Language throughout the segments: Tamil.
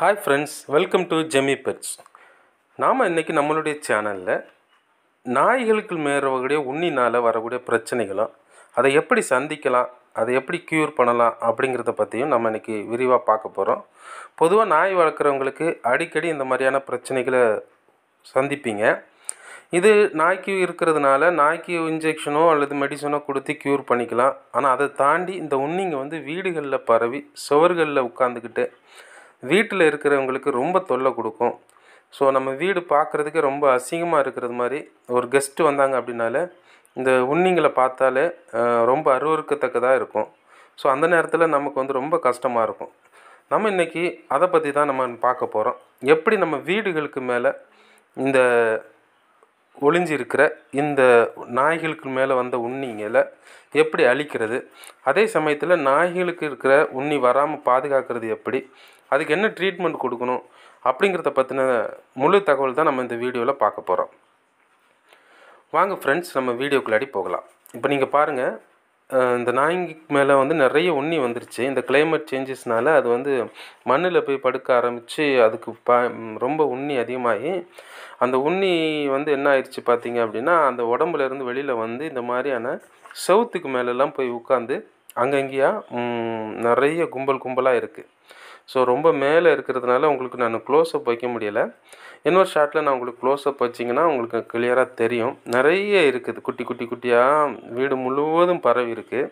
ஹாய் ஃப்ரெண்ட்ஸ் வெல்கம் டு ஜெமி பெட்ஸ் நாம் இன்றைக்கி நம்மளுடைய சேனலில் நாய்களுக்கு மேறக்கூடிய உண்ணினால் வரக்கூடிய பிரச்சனைகளும் அதை எப்படி சந்திக்கலாம் அதை எப்படி க்யூர் பண்ணலாம் அப்படிங்கிறத பற்றியும் நம்ம இன்றைக்கி விரிவாக பார்க்க போகிறோம் பொதுவாக நாய் வளர்க்குறவங்களுக்கு அடிக்கடி இந்த மாதிரியான பிரச்சனைகளை சந்திப்பீங்க. இது நாய்க்கு இருக்கிறதுனால நாய்க்கு இன்ஜெக்ஷனோ அல்லது மெடிசனோ கொடுத்து க்யூர் பண்ணிக்கலாம். ஆனால் அதை தாண்டி இந்த உண்ணிங்க வந்து வீடுகளில் பரவி சுவர்களில் உட்காந்துக்கிட்டு வீட்டில் இருக்கிறவங்களுக்கு ரொம்ப தொல்லை கொடுக்கும். ஸோ நம்ம வீடு பார்க்குறதுக்கே ரொம்ப அசிங்கமாக இருக்கிறது மாதிரி ஒரு கெஸ்ட்டு வந்தாங்க அப்படின்னாலே இந்த உண்ணிங்களை பார்த்தாலே ரொம்ப அருவருக்கத்தக்கதாக இருக்கும். ஸோ அந்த நேரத்தில் நமக்கு வந்து ரொம்ப கஷ்டமாக இருக்கும். நம்ம இன்றைக்கி அதை பற்றி தான் நம்ம பார்க்க போகிறோம் எப்படி நம்ம வீடுகளுக்கு மேலே இந்த ஒளிஞ்சிருக்கிற இந்த நாய்களுக்கு மேலே வந்த உண்ணிங்களை எப்படி அழிக்கிறது? அதே சமயத்தில் நாய்களுக்கு இருக்கிற உண்ணி வராமல் பாதுகாக்கிறது எப்படி? அதுக்கு என்ன ட்ரீட்மெண்ட் கொடுக்கணும் அப்படிங்கிறத பற்றின முழு தகவல் தான் நம்ம இந்த வீடியோவில் பார்க்க போகிறோம் வாங்க ஃப்ரெண்ட்ஸ் நம்ம வீடியோக்குள்ளாடி போகலாம். இப்போ நீங்கள் பாருங்கள் இந்த நாய்க்கு மேலே வந்து நிறைய உண்ணி வந்துருச்சு. இந்த கிளைமேட் சேஞ்சஸ்னால அது வந்து மண்ணில் போய் படுக்க ஆரம்பித்து அதுக்கு ப ரொம்ப உண்ணி அதிகமாகி அந்த உண்ணி வந்து என்ன ஆயிடுச்சு பார்த்தீங்க அப்படின்னா அந்த உடம்புலேருந்து வெளியில் வந்து இந்த மாதிரியான செவுத்துக்கு மேலெல்லாம் போய் உட்காந்து அங்கங்கேயா நிறைய கும்பல் கும்பலாக இருக்குது ஸோ ரொம்ப மேலே இருக்கிறதுனால உங்களுக்கு நான் க்ளோஸ்அப் வைக்க முடியலை. இன்னொரு ஷாட்டில் நான் உங்களுக்கு க்ளோஸ்அப் வச்சிங்கன்னா உங்களுக்கு கிளியராக தெரியும். நிறைய இருக்குது. குட்டி குட்டி குட்டியாக வீடு முழுவதும் பரவி இருக்குது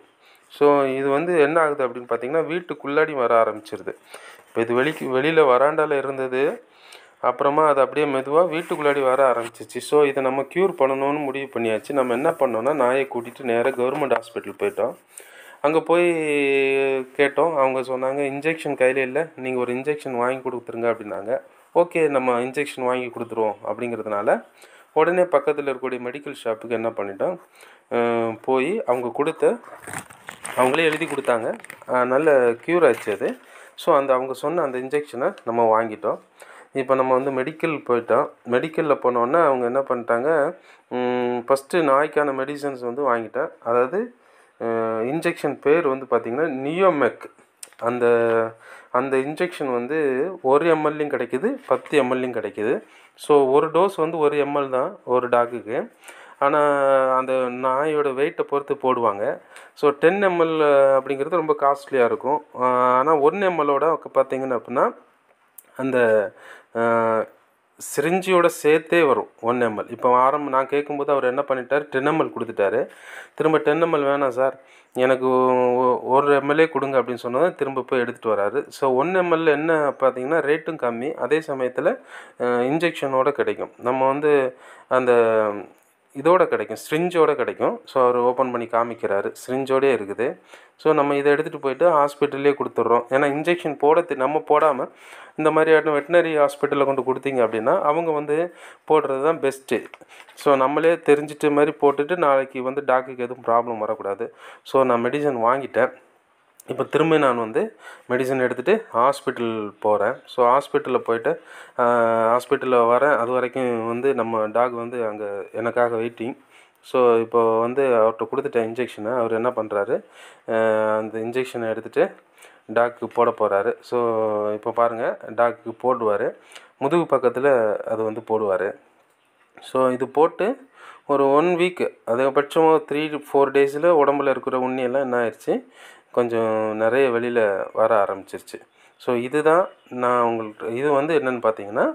ஸோ இது வந்து என்ன ஆகுது அப்படின்னு பார்த்தீங்கன்னா வீட்டுக்குள்ளாடி வர ஆரம்பிச்சிருது. இப்போ இது வெளிக்கு வெளியில் வராண்டாவில் இருந்தது. அப்புறமா அது அப்படியே மெதுவாக வீட்டுக்குள்ளாடி வர ஆரம்பிச்சிச்சு. ஸோ இதை நம்ம க்யூர் பண்ணணும்னு முடிவு பண்ணியாச்சு. நம்ம என்ன பண்ணோன்னா நாயை கூட்டிகிட்டு நேராக கவர்மெண்ட் ஹாஸ்பிட்டல் போயிட்டோம். அங்கே போய் கேட்டோம். அவங்க சொன்னாங்க இன்ஜெக்ஷன் கையில் இல்லை. நீங்கள் ஒரு இன்ஜெக்ஷன் வாங்கி கொடுத்துருங்க அப்படின்னாங்க. ஓகே நம்ம இன்ஜெக்ஷன் வாங்கி கொடுத்துருவோம் அப்படிங்கிறதுனால உடனே பக்கத்தில் இருக்கக்கூடிய மெடிக்கல் ஷாப்புக்கு என்ன பண்ணிட்டோம். போய் அவங்க கொடுத்த அவங்களே எழுதி கொடுத்தாங்க. நல்ல க்யூர் ஆச்சு அது. ஸோ அந்த அவங்க சொன்ன அந்த இன்ஜெக்ஷனை நம்ம வாங்கிட்டோம். இப்போ நம்ம வந்து மெடிக்கல் போயிட்டோம். மெடிக்கலில் போனோன்னே அவங்க என்ன பண்ணிட்டாங்க ஃபஸ்ட்டு நாய்க்கான மெடிசன்ஸ் வந்து வாங்கிட்டேன். அதாவது இன்ஜெக்ஷன் பேர் வந்து பார்த்திங்கன்னா நியோமெக் அந்த அந்த இன்ஜெக்ஷன் வந்து ஒரு எம்எல்லையும் கிடைக்கிது பத்து எம்எல்லையும் கிடைக்குது. ஸோ ஒரு டோஸ் வந்து ஒரு எம்எல் தான் ஒரு டாக்குக்கு ஆனால் அந்த நாயோட வெயிட்டை பொறுத்து போடுவாங்க. ஸோ டென் எம்எல் அப்படிங்கிறது ரொம்ப காஸ்ட்லியாக இருக்கும். ஆனால் ஒன் எம்எல்லோட பார்த்திங்கன்னா அப்படின்னா அந்த சிரிஞ்சியோட சேர்த்தே வரும் ஒன் எம்எல் இப்போ ஆரம்பம் நான் கேட்கும்போது அவர் என்ன பண்ணிட்டார்? டென் எம்எல் கொடுத்துட்டாரு. திரும்ப டென் எம்எல் வேணாம் சார் எனக்கு ஒ- ஒரு எம்எல்ஏ கொடுங்க அப்படின்னு சொன்னதும் திரும்ப போய் எடுத்துகிட்டு வராரு. ஸோ ஒன் எம்எல் என்ன பார்த்தீங்கன்னா ரேட்டும் கம்மி. அதே சமயத்தில் இன்ஜெக்ஷனோட கிடைக்கும். நம்ம வந்து அந்த இதோட கிடைக்கும் ஸ்ட்ரிஞ்சோட கிடைக்கும். ஸோ அவர் ஓப்பன் பண்ணி காமிக்கிறாரு. ஸ்ட்ரிஞ்சோடே இருக்குது. ஸோ நம்ம இதை எடுத்துகிட்டு போயிட்டு ஹாஸ்பிட்டல்லே கொடுத்துட்றோம். ஏன்னா இன்ஜெக்ஷன் போட நம்ம போடாமல் இந்த மாதிரியான வெட்டினரி ஹாஸ்பிட்டலில் கொண்டு கொடுத்தீங்க அப்படின்னா அவங்க வந்து போடுறது தான் பெஸ்ட்டு ஸோ நம்மளே தெரிஞ்சிட்ட மாதிரி போட்டுட்டு நாளைக்கு வந்து டாக்டருக்கு எதுவும் ப்ராப்ளம் வரக்கூடாது. ஸோ நான் மெடிசன் வாங்கிட்டேன். இப்போ திரும்ப நான் வந்து மெடிசன் எடுத்துகிட்டு ஹாஸ்பிட்டல் போகிறேன் ஸோ ஹாஸ்பிட்டலில் போயிட்டு ஹாஸ்பிட்டலில் வரேன். அது வரைக்கும் வந்து நம்ம டாக் வந்து அங்கே எனக்காக வெயிட்டிங் ஸோ இப்போ வந்து அவர்கிட்ட கொடுத்துட்ட இன்ஜெக்ஷனை அவர் என்ன பண்ணுறாரு அந்த இன்ஜெக்ஷனை எடுத்துகிட்டு டாக்கு போட போகிறாரு ஸோ இப்போ பாருங்கள் டாக்கு போடுவார். முதுகு பக்கத்தில் அது வந்து போடுவார். ஸோ இது போட்டு ஒரு ஒன் வீக் அதிகபட்சமாக த்ரீ ஃபோர் டேஸில் உடம்புல இருக்கிற உண்ணியெல்லாம் என்ன ஆயிடுச்சு? கொஞ்சம் நிறைய வெளியில் வர ஆரம்பிச்சிருச்சு. ஸோ இதுதான் நான் உங்கள்கிட்ட இது வந்து என்னென்னு பார்த்தீங்கன்னா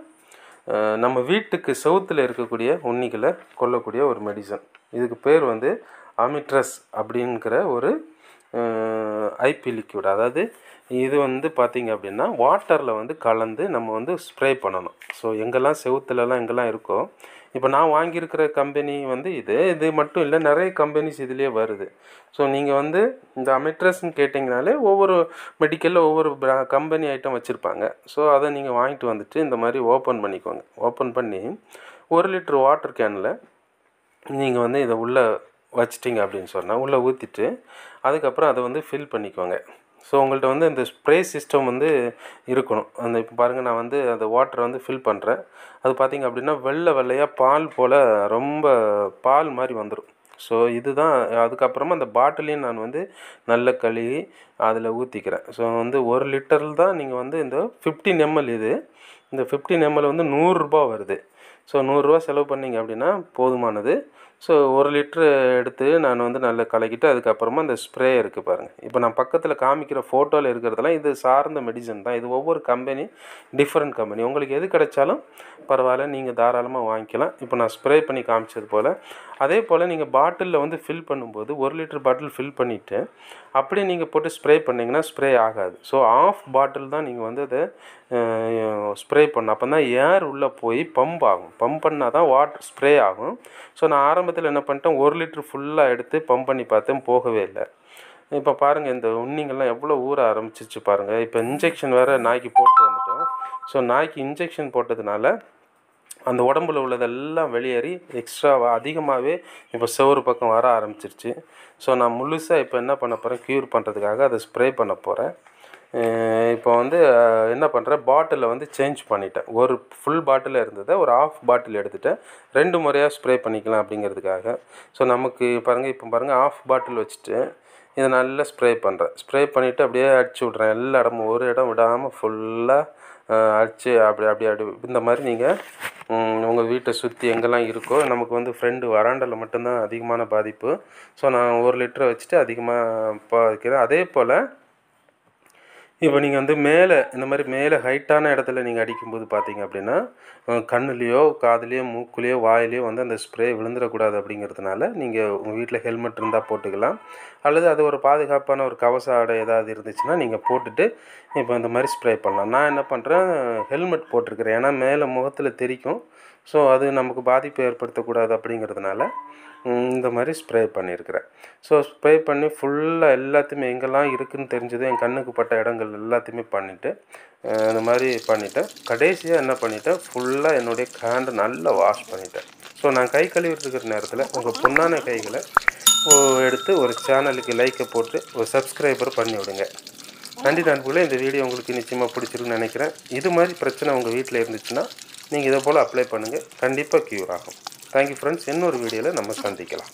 நம்ம வீட்டுக்கு சவுத்தில் இருக்கக்கூடிய உண்ணிகளை கொல்லக்கூடிய ஒரு மெடிசன் இதுக்கு பேர் வந்து அமிட்ரஸ் அப்படிங்கிற ஒரு ஐபி லிக்யூட் அதாவது இது வந்து பார்த்தீங்க அப்படின்னா வாட்டரில் வந்து கலந்து நம்ம வந்து ஸ்ப்ரே பண்ணணும். ஸோ எங்கெல்லாம் செவுத்துலலாம் எங்கெல்லாம் இருக்கோ இப்போ நான் வாங்கியிருக்கிற கம்பெனி வந்து இது இது மட்டும் இல்லை நிறைய கம்பெனிஸ் இதுலேயே வருது. ஸோ நீங்கள் வந்து இந்த அமெட்ரஸ்ன்னு கேட்டிங்கனாலே ஒவ்வொரு மெடிக்கலில் ஒவ்வொரு கம்பெனி ஐட்டம் வச்சுருப்பாங்க. ஸோ அதை நீங்கள் வாங்கிட்டு வந்துட்டு இந்த மாதிரி ஓப்பன் பண்ணிக்கோங்க. ஓப்பன் பண்ணி ஒரு லிட்டர் வாட்டர் கேனில் நீங்கள் வந்து இதை உள்ளே வச்சிட்டிங்க அப்படின்னு சொன்னால் உள்ளே ஊற்றிட்டு அதுக்கப்புறம் அதை வந்து ஃபில் பண்ணிக்கோங்க. ஸோ உங்கள்கிட்ட வந்து இந்த ஸ்ப்ரே சிஸ்டம் வந்து இருக்கணும். அந்த இப்போ பாருங்கள் நான் வந்து அந்த வாட்டரை வந்து ஃபில் பண்ணுறேன் அது பார்த்திங்க அப்படின்னா வெள்ளை வெள்ளையாக பால் போல் ரொம்ப பால் மாதிரி வந்துடும் ஸோ இதுதான் அதுக்கப்புறமா அந்த பாட்டிலையும் நான் வந்து நல்ல கழுவி அதில் ஊற்றிக்கிறேன் ஸோ வந்து ஒரு லிட்டரில் தான் நீங்கள் வந்து இந்த ஃபிஃப்டின் எம்எல் இது இந்த ஃபிஃப்டின் எம்எல் வந்து நூறுரூபா வருது. ஸோ நூறுரூவா செலவு பண்ணிங்க அப்படின்னா போதுமானது. ஸோ ஒரு லிட்ரு எடுத்து நான் வந்து நல்லா கலக்கிட்டு அதுக்கப்புறமா அந்த ஸ்ப்ரே இருக்குது பாருங்கள் இப்போ நான் பக்கத்தில் காமிக்கிற ஃபோட்டோவில் இருக்கிறதெல்லாம் இது சார்ந்த மெடிசன் தான். இது ஒவ்வொரு கம்பெனி டிஃப்ரெண்ட் கம்பெனி உங்களுக்கு எது கிடைச்சாலும் பரவாயில்ல நீங்கள் தாராளமாக வாங்கிக்கலாம். இப்போ நான் ஸ்ப்ரே பண்ணி காமிச்சது போல். அதே போல் நீங்கள் பாட்டிலில் வந்து ஃபில் பண்ணும்போது ஒரு லிட்டர் பாட்டில் ஃபில் பண்ணிவிட்டு அப்படியே நீங்கள் போட்டு ஸ்ப்ரே பண்ணிங்கன்னா ஸ்ப்ரே ஆகாது. ஸோ ஆஃப் பாட்டில் தான் நீங்கள் வந்து அதை ஸ்ப்ரே பண்ணணும். அப்போ தான் ஏர் உள்ளே போய் பம்ப் ஆகும். பம்ப் பண்ணால் தான் வாட்டர் ஸ்ப்ரே ஆகும். ஸோ நான் ஆரம்பத்தில் என்ன பண்ணிட்டேன் ஒரு லிட்ரு ஃபுல்லாக எடுத்து பம்ப் பண்ணி பார்த்தேன் போகவே இல்லை. இப்போ பாருங்கள் இந்த உண்ணிங்கள்லாம் எவ்வளோ ஊற ஆரம்பிச்சிச்சு பாருங்கள் இப்போ இன்ஜெக்ஷன் வேறு நாய்க்கு போட்டு வந்துட்டோம். ஸோ நாய்க்கு இன்ஜெக்ஷன் போட்டதுனால அந்த உடம்புல உள்ளதெல்லாம் வெளியேறி எக்ஸ்ட்ராவாக அதிகமாகவே இப்போ செவரு பக்கம் வர ஆரம்பிச்சிருச்சு. ஸோ நான் முழுசாக இப்போ என்ன பண்ண போகிறேன் க்யூர் பண்ணுறதுக்காக அதை ஸ்ப்ரே பண்ண போகிறேன் இப்போ வந்து என்ன பண்ணுறேன் பாட்டிலை வந்து சேஞ்ச் பண்ணிட்டேன். ஒரு ஃபுல் பாட்டில் இருந்ததை ஒரு ஆஃப் பாட்டில் எடுத்துட்டேன் ரெண்டு முறையாக ஸ்ப்ரே பண்ணிக்கலாம் அப்படிங்கிறதுக்காக. ஸோ நமக்கு பாருங்கள் இப்போ பாருங்கள் ஆஃப் பாட்டில் வச்சுட்டு இதை நல்லா ஸ்ப்ரே பண்ணுறேன் ஸ்ப்ரே பண்ணிவிட்டு அப்படியே அடிச்சு விட்றேன். எல்லா இடமும் ஒரு இடம் விடாமல் ஃபுல்லாக அடித்து அப்படி அப்படி அப்படி இந்த மாதிரி நீங்கள் உங்கள் வீட்டை சுற்றி எங்கெல்லாம் இருக்கோ நமக்கு வந்து ஃப்ரெண்டு வராண்டலில் மட்டும்தான் அதிகமான பாதிப்பு. ஸோ நான் ஒரு லிட்டரை வச்சுட்டு அதிகமாக பாதிக்கிறேன். அதே போல் இப்போ நீங்கள் வந்து மேலே இந்த மாதிரி மேலே ஹைட்டான இடத்துல நீங்கள் அடிக்கும்போது பார்த்தீங்க அப்படின்னா கண்ணுலேயோ காதுலேயோ மூக்குலேயோ வாயிலையோ வந்து அந்த ஸ்ப்ரே விழுந்துடக்கூடாது அப்படிங்கிறதுனால நீங்கள் உங்கள் வீட்டில் ஹெல்மெட் இருந்தால் போட்டுக்கலாம். அல்லது அது ஒரு பாதுகாப்பான ஒரு கவச ஆடை ஏதாவது இருந்துச்சுன்னா நீங்கள் போட்டுட்டு இப்போ இந்த மாதிரி ஸ்ப்ரே பண்ணலாம். நான் என்ன பண்ணுறேன் ஹெல்மெட் போட்டிருக்கிறேன். ஏன்னா மேலே முகத்தில் தெரிக்கும். ஸோ அது நமக்கு பாதிப்பு ஏற்படுத்தக்கூடாது அப்படிங்கிறதுனால இந்த மாதிரி ஸ்ப்ரே பண்ணியிருக்கிறேன். ஸோ ஸ்ப்ரே பண்ணி ஃபுல்லாக எல்லாத்தையுமே எங்கெல்லாம் இருக்குதுன்னு தெரிஞ்சது என் கண்ணுக்கு பட்ட இடங்கள் எல்லாத்தையுமே பண்ணிவிட்டு இந்த மாதிரி பண்ணிவிட்டேன் கடைசியாக என்ன பண்ணிட்டேன்? ஃபுல்லாக என்னுடைய ஹேண்டை நல்லா வாஷ் பண்ணிட்டேன். ஸோ நான் கை கழுவிட்டு இருக்கிற நேரத்தில் உங்கள் பொண்ணான கைகளை எடுத்து ஒரு சேனலுக்கு லைக்கை போட்டு ஒரு சப்ஸ்கிரைபர் பண்ணி விடுங்க. நன்றி நண்பர்களே இந்த வீடியோ உங்களுக்கு நிச்சயமாக பிடிச்சிருக்குன்னு நினைக்கிறேன். இது மாதிரி பிரச்சனை உங்கள் வீட்டில் இருந்துச்சுன்னா நீங்கள் இதை போல் அப்ளை பண்ணுங்கள் கண்டிப்பாக க்யூர் ஆகும். தேங்க்யூ ஃப்ரெண்ட்ஸ் இன்னொரு வீடியோவில் நம்ம சந்திக்கலாம்.